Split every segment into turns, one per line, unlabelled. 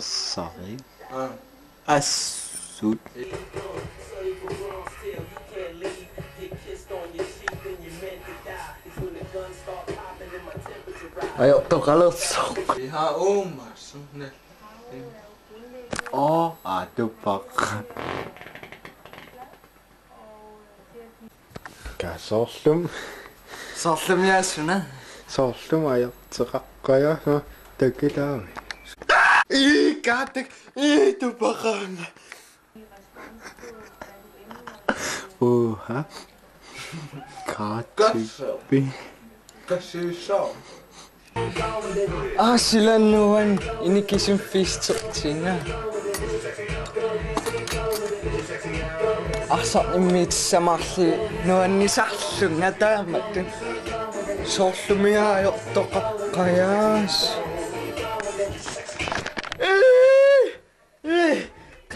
sorry.
Ah.
Asut. Ayo to kalusok.
Iha umas. Ne.
Oh, aduh pak. Gasоллум
Сорлом яасна.
соорлум I И катык, и тупахан.
Оха. Катып. Кашешал. А силан нован, ини кешим фистчок чина. Асат нимит самахи, нован
ни сахлун атамат. Соллумиа йоттоқаққаяс. Соллумиа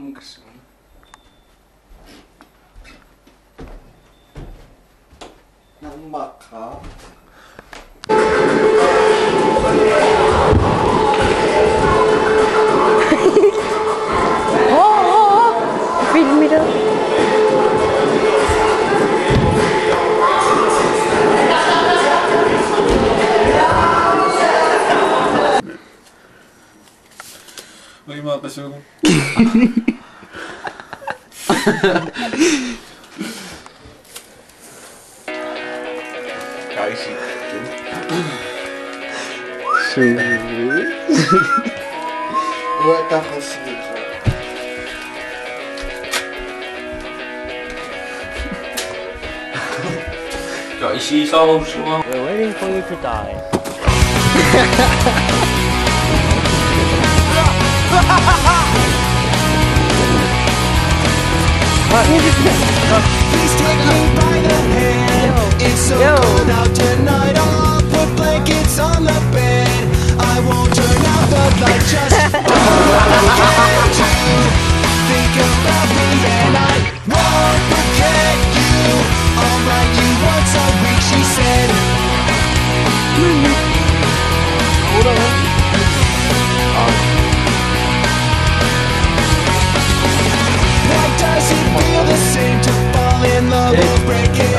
Ang
gasol. Nang baka. niemand naar
zoeken.
Kijk,
zie
Zo. Hoe het
al zien?
We're waiting for you to die.
Please take me by the hand. It's so cold out tonight.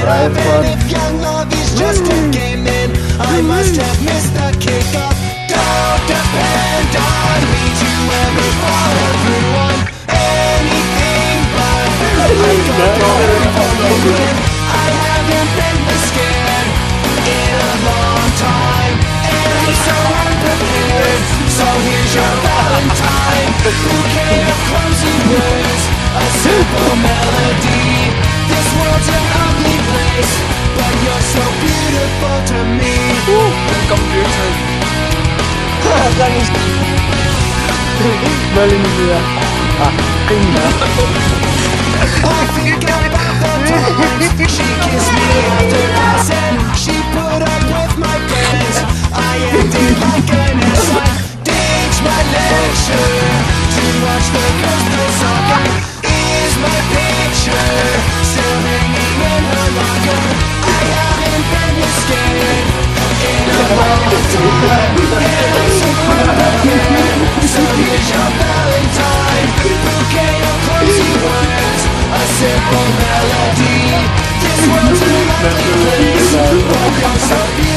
It up? If young love is just a game, then I must have missed the kickoff. Don't depend on me to ever fall through on anything but I I haven't been this scared in a long time, and I'm so unprepared. So here's your Valentine, bouquet of clumsy words, a simple melody. This world's an ugly place, but you're so beautiful to me. Oh, computer. I forget about the times she kissed me after class and she put up with my friends. I acted like an ass. I my lecture to watch the girls play soccer. Of clumsy words, a melody. This world's a lovely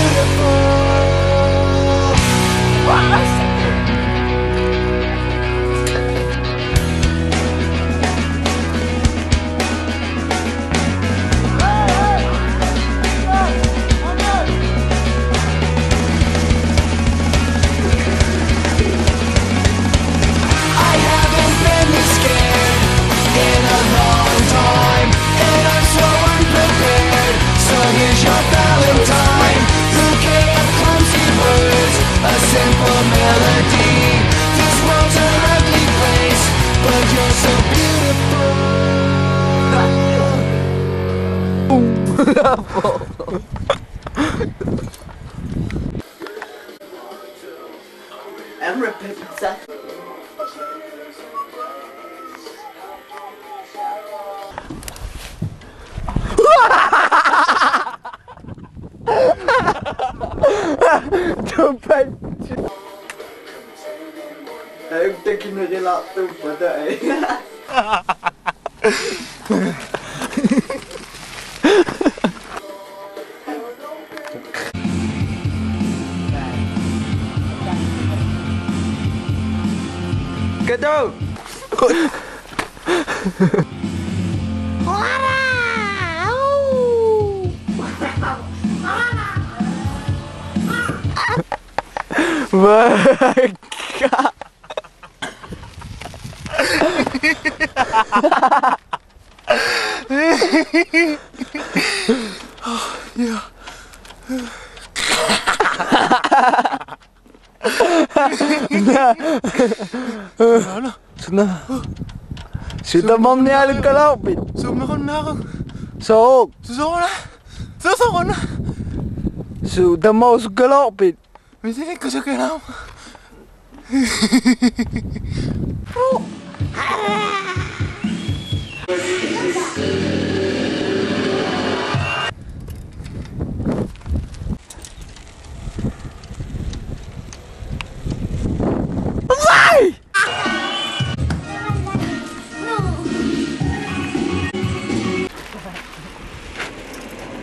beautiful melody This world's place But you're so beautiful. Eu tenho que me gelar tampa, daí. Cadê? Ora! Vai, cara. oh, ja. na. Sita man niya lang kalapit. Sumakon na ako. Sook. Susukon
na. zo
na.
Suda mo sa kalapit. May sinig
ko sa kailangan.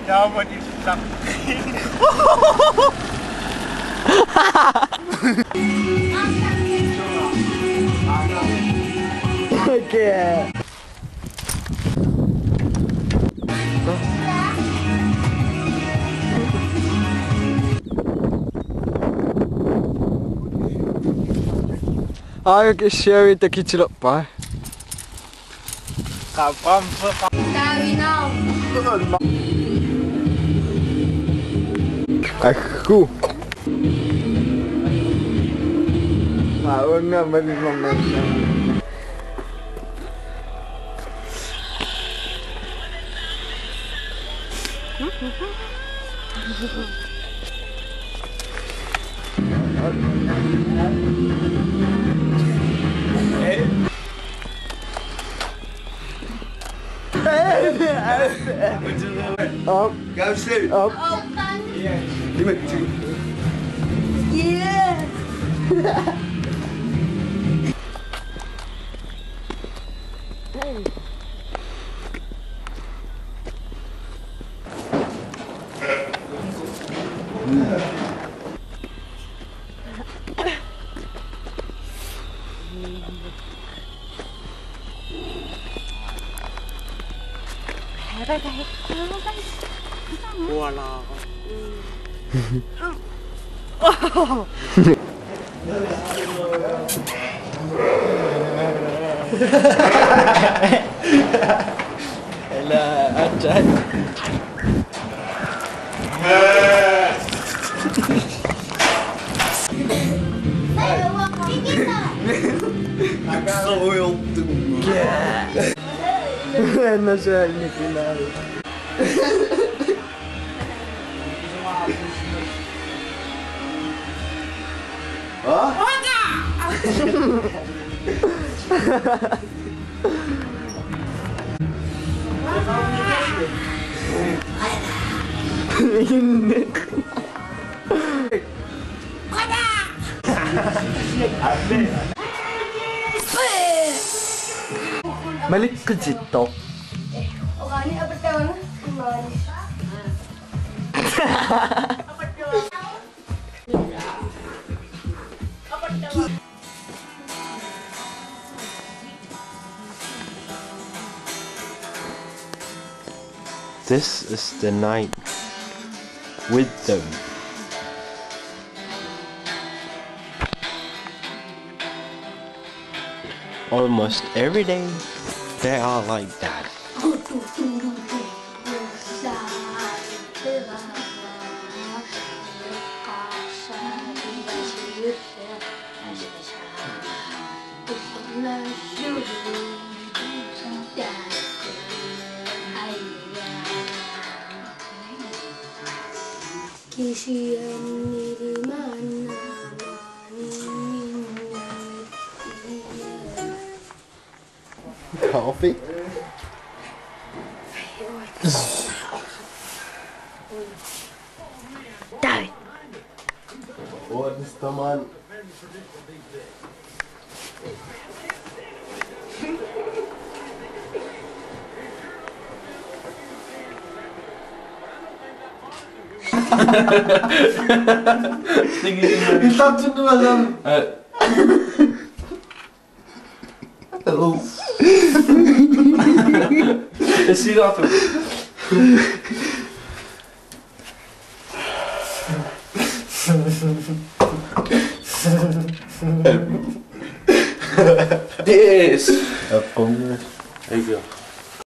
Nobody's stuck. okay. I can share
it the kitchen
up,
bye. Kapan? Dari now.
Echt goed. Maar
ook nog met van.
Up. Go shoot. Up. Oh, 你
咪住。
耶！拜拜，拜拜，
拜拜，
过了。لا هات هات Nasıl oyuldu? Ne güzel ne güzel.
いいね。Balik ke Jito. Hahaha.
This is the night with them. Almost every day, they are like that.
Coffee?
David,
What is the man?
Il staat
toen maar dan. Ik zie
eh. dat ook.
Dit is. Dat is er.